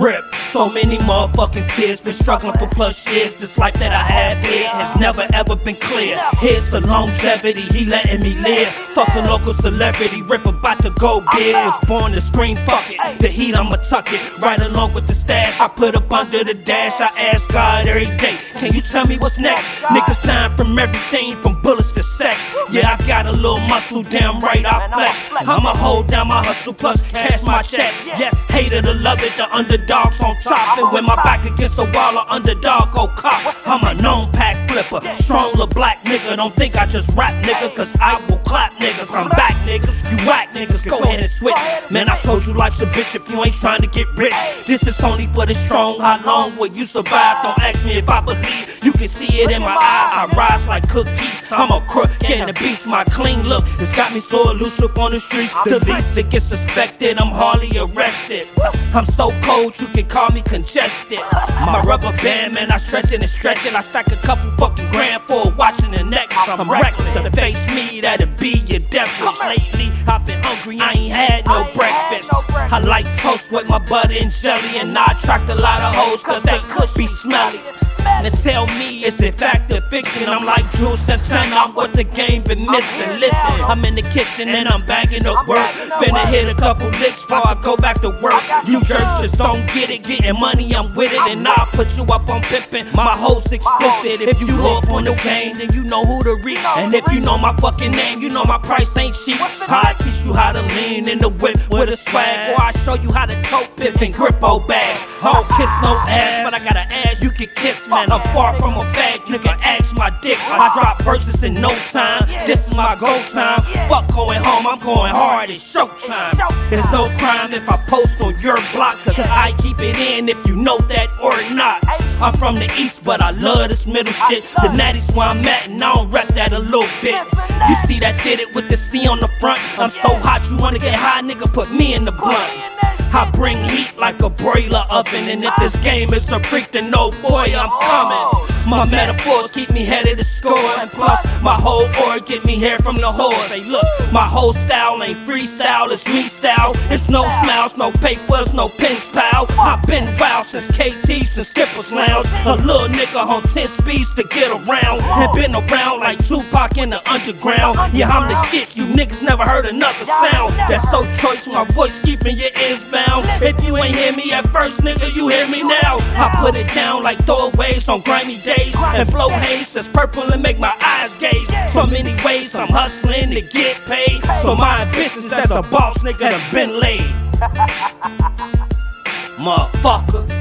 Ripp. So many motherfucking kids been struggling for plus years. This life that I had here has never ever been clear. Here's the longevity, he letting me live. Fuck a local celebrity, Ripp about to go big. Was born to scream, fuck it. The heat, I'ma tuck it. Right along with the stash, I put up under the dash. I ask God every day, can you tell me what's next? Niggas dying from everything, from bullets to sex. Yeah, I got a little muscle, damn right I flex. I'ma hold down my hustle plus cash my check. Yes, hater to love it, the underdogs on top. And when my back against the wall, a underdog go cop. I'm a known pack flipper, strong little black nigga. Don't think I just rap nigga, cause I will clap niggas. I'm back niggas, you whack niggas, go ahead and switch. Man, I told you life's a bitch if you ain't trying to get rich. This is only for the strong, how long will you survive? Don't ask me if I believe, you can see it in my eyes. I rise like cookies, I'm a crook, and the beast, my clean look. It's got me so elusive on the streets. The least that gets suspected, I'm hardly arrested. I'm so cold, you can call me congested. My rubber band, man, I stretch it and stretch it. I stack a couple fucking grand for watching the neck. I'm reckless. To face me, that'll be your death wish. Lately, I've been hungry, I ain't had no breakfast. I like toast with my butter and jelly, and I attract a lot of hoes, cause they could be smelly. Now tell me, is it fact or fiction? I'm like Drew Santana, I'm what the game been missing. Listen, I'm in the kitchen and I'm bagging up work. Finna hit a couple licks before I go back to work. You jerks just don't get it, getting money, I'm with it. And I'll put you up on pimpin', my host explicit. If you up on the game, then you know who to reach. And if you know my fucking name, you know my price ain't cheap. I teach you how to lean in the whip with a swag. Or I show you how to tote pip and grip old bag. Oh, kiss no ass, but I got an ass you can kiss, man. I'm far from a fag, nigga. Ask my dick. I drop verses in no time. This is my go time. Fuck going home, I'm going hard. It's showtime. There's no crime if I post on your block, cause I keep it in if you know that or not. I'm from the east, but I love this middle shit. The natty's where I'm at, and I don't rap that a little bit. You see that did it with the C on the front. I'm so hot, you wanna get high, nigga? Put me in the blunt. I bring heat like a broiler oven, and if this game is a freak, then no boy, I'm coming. My metaphors keep me headed to score, and plus my whole aura get me hair from the whore. Say, look, my whole style ain't freestyle, it's me style. It's no smiles, no papers, no pins, pal. I've been wild since KT's and Skippers Lounge. A little nigga on 10 speeds to get around, and been around like Tupac in the underground. Yeah, I'm the shit, you niggas never heard another sound. That's so choice, my voice keeping your ears bound. If you ain't hear me at first, nigga, you hear me now. I put it down like throwaways on grimy days and blow haze that's purple and make my eyes gaze. So many ways I'm hustling to get paid. So my ambitions as a boss nigga have been laid. Motherfucker.